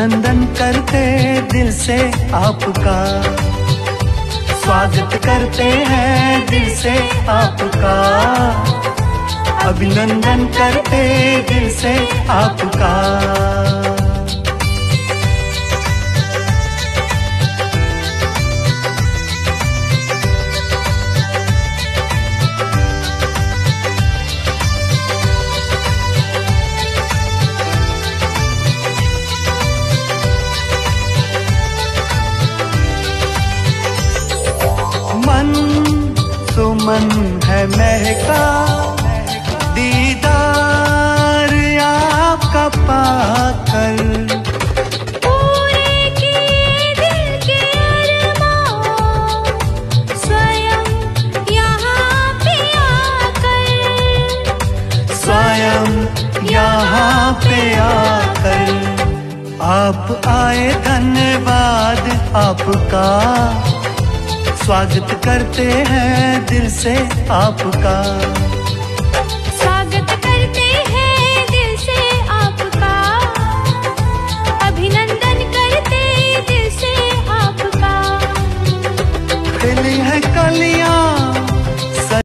अभिनंदन करते दिल से आपका। स्वागत करते हैं दिल से आपका। अभिनंदन करते दिल से आपका। सुमन है महका दीदार आपका पाकर। पूरे किए दिल के अरमान स्वयं यहाँ पे आकर। स्वयं यहाँ स्वागत करते हैं दिल से आपका। स्वागत करते हैं दिल से आपका। अभिनंदन करते दिल से आपका। खिली है कलियाँ